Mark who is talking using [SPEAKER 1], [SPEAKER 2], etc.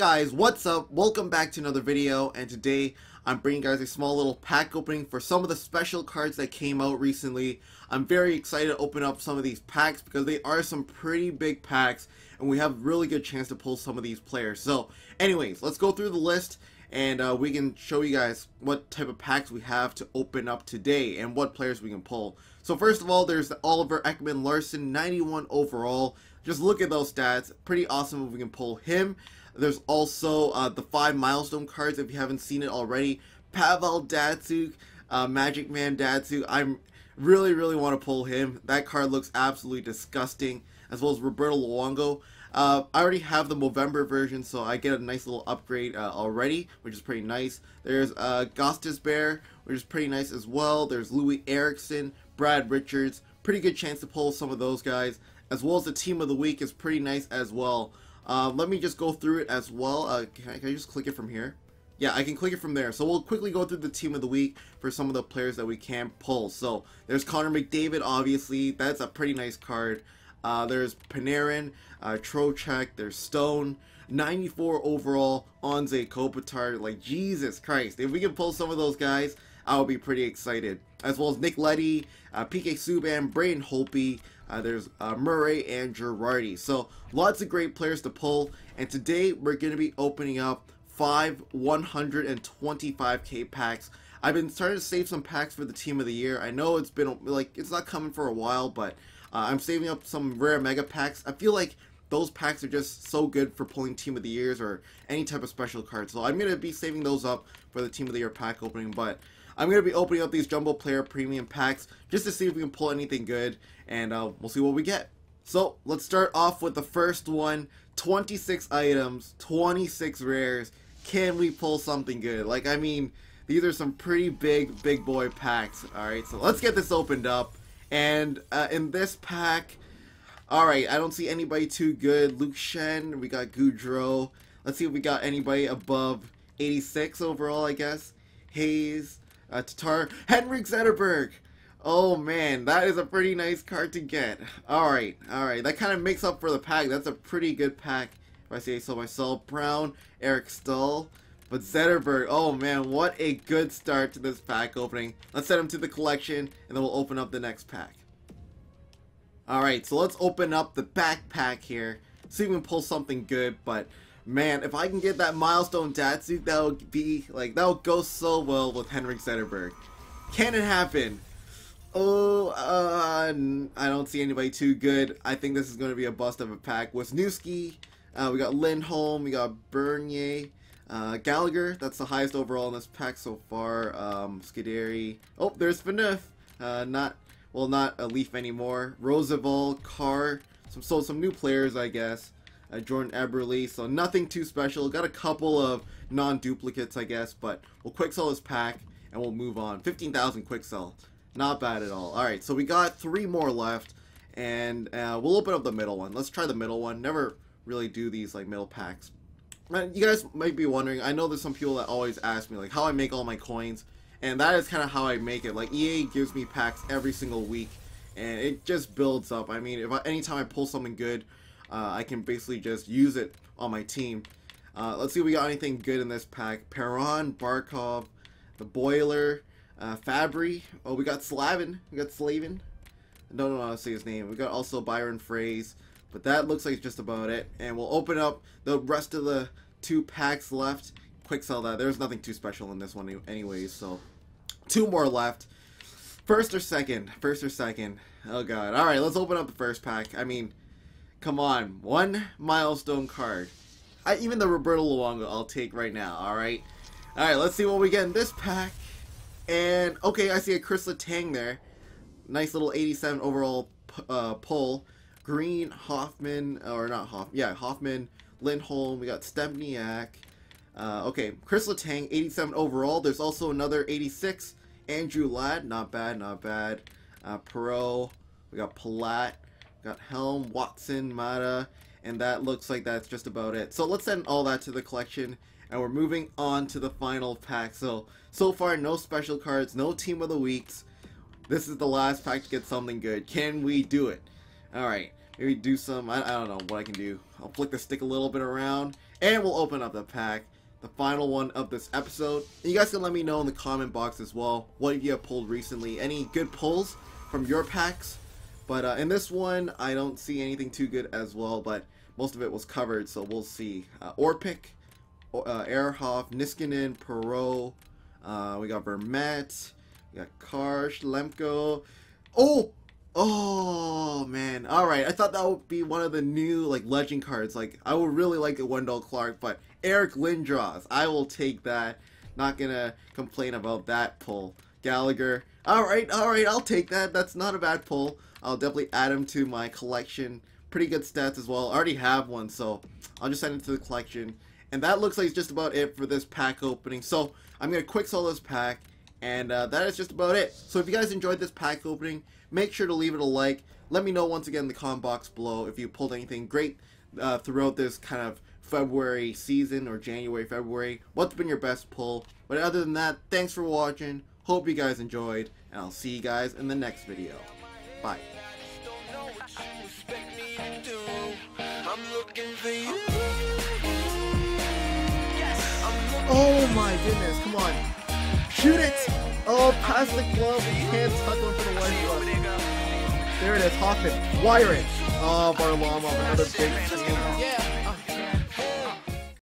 [SPEAKER 1] guys, what's up? Welcome back to another video, and today I'm bringing guys a small little pack opening for some of the special cards that came out recently. I'm very excited to open up some of these packs because they are some pretty big packs, and we have a really good chance to pull some of these players. So, anyways, let's go through the list, and uh, we can show you guys what type of packs we have to open up today, and what players we can pull. So first of all, there's the Oliver Ekman Larsson, 91 overall. Just look at those stats. Pretty awesome if we can pull him. There's also uh, the five milestone cards if you haven't seen it already. Pavel Datsyuk, uh, Magic Man Datsyuk. I'm really, really want to pull him. That card looks absolutely disgusting. As well as Roberto Luongo. Uh, I already have the Movember version, so I get a nice little upgrade uh, already, which is pretty nice. There's uh, Gostisbehere, which is pretty nice as well. There's Loui Eriksson, Brad Richards. Pretty good chance to pull some of those guys. As well as the Team of the Week is pretty nice as well. Uh, let me just go through it as well. Uh, can, I, can I just click it from here? Yeah, I can click it from there. So we'll quickly go through the team of the week for some of the players that we can pull. So there's Connor McDavid, obviously. That's a pretty nice card. Uh, there's Panarin, uh, Trocheck, there's Stone, 94 overall, Anze Kopitar. Like, Jesus Christ. If we can pull some of those guys, I'll be pretty excited. As well as Nick Leddy, uh, PK Subban, Braden Holtby, uh, there's uh, Murray and Girardi. So lots of great players to pull. And today we're going to be opening up five 125k packs. I've been starting to save some packs for the team of the year. I know it's been like it's not coming for a while, but uh, I'm saving up some rare mega packs. I feel like those packs are just so good for pulling team of the years or any type of special card. So I'm going to be saving those up for the team of the year pack opening, but I'm going to be opening up these Jumbo Player Premium packs just to see if we can pull anything good, and uh, we'll see what we get. So, let's start off with the first one. 26 items, 26 rares. Can we pull something good? Like, I mean, these are some pretty big, big boy packs. Alright, so let's get this opened up. And uh, in this pack, alright, I don't see anybody too good. Luke Schenn, we got Gaudreau. Let's see if we got anybody above 86 overall, I guess. Hayes, uh, Tatar, Henrik Zetterberg. Oh man, that is a pretty nice card to get. Alright, alright. That kind of makes up for the pack. That's a pretty good pack, if I say so myself. Brown, Eric Staal. But Zetterberg, oh man, what a good start to this pack opening. Let's set him to the collection, and then we'll open up the next pack. Alright, so let's open up the backpack here. See if we can pull something good, but man, if I can get that milestone Datsyuk, that would be, like, that would go so well with Henrik Zetterberg. Can it happen? Oh, uh, I don't see anybody too good. I think this is going to be a bust of a pack. Wisniewski, uh, we got Lindholm, we got Bernier, uh, Gallagher, that's the highest overall in this pack so far. Um, Scuderi, oh, there's Phaneuf, uh, not, well, not a Leaf anymore. Roosevelt, Carr, some, so some new players, I guess uh, Jordan Eberle, so nothing too special. Got a couple of non-duplicates, I guess, but we'll quick sell this pack and we'll move on. 15,000 quick sell. Not bad at all. Alright, so we got three more left, and uh, we'll open up the middle one. Let's try the middle one. Never really do these, like, middle packs. Uh, you guys might be wondering, I know there's some people that always ask me, like, how I make all my coins, and that is kind of how I make it. Like, EA gives me packs every single week, and it just builds up. I mean, if I, anytime I pull something good, uh, I can basically just use it on my team. Uh, let's see if we got anything good in this pack. Perron, Barkov, the Boiler, uh, Fabbri. Oh, we got Slavin. We got Slavin. No, no, no, I'll say his name. We got also Byron Froese. But that looks like just about it. And we'll open up the rest of the two packs left. Quick sell that. There's nothing too special in this one anyways, so two more left. First or second? First or second? Oh god. Alright, let's open up the first pack. I mean, Come on, one milestone card. I, even the Roberto Luongo I'll take right now, alright? Alright, let's see what we get in this pack. And, okay, I see a Chris Letang there. Nice little 87 overall uh, pull. Green, Hoffman, or not Hoffman, yeah, Hoffman, Lindholm, we got Stempniak. Uh, okay, Chris Letang, 87 overall. There's also another 86. Andrew Ladd, not bad, not bad. Uh, Perreault, we got Palat. Got Helm, Watson, Mata, and that looks like that's just about it. So let's send all that to the collection, and we're moving on to the final pack. So, so far, no special cards, no Team of the Weeks. This is the last pack to get something good. Can we do it? Alright, maybe do some, I, I don't know what I can do. I'll flick the stick a little bit around, and we'll open up the pack, the final one of this episode. And you guys can let me know in the comment box as well what you have pulled recently, any good pulls from your packs. But uh, in this one, I don't see anything too good as well, but most of it was covered, so we'll see. Uh, Orpik, uh, Ehrhoff, Niskanen, Perreault, uh, we got Vermette, we got Karsh, Lemko. Oh! Oh, man. Alright, I thought that would be one of the new, like, legend cards. Like, I would really like a Wendel Clark, but Eric Lindros, I will take that. Not gonna complain about that pull. Gallagher. Alright, alright, I'll take that. That's not a bad pull. I'll definitely add him to my collection. Pretty good stats as well. I already have one, so I'll just add it to the collection. And that looks like it's just about it for this pack opening. So I'm going to quick sell this pack. And uh, that is just about it. So if you guys enjoyed this pack opening, make sure to leave it a like. Let me know once again in the comment box below if you pulled anything great uh, throughout this kind of February season or January, February. What's been your best pull? But other than that, thanks for watching. Hope you guys enjoyed. And I'll see you guys in the next video. Bye. Oh my goodness, come on. Shoot it! Oh, past the glove. You can't tuck one for the life There it is, Hoffman. Wire it. Oh, Varlamov, another big team.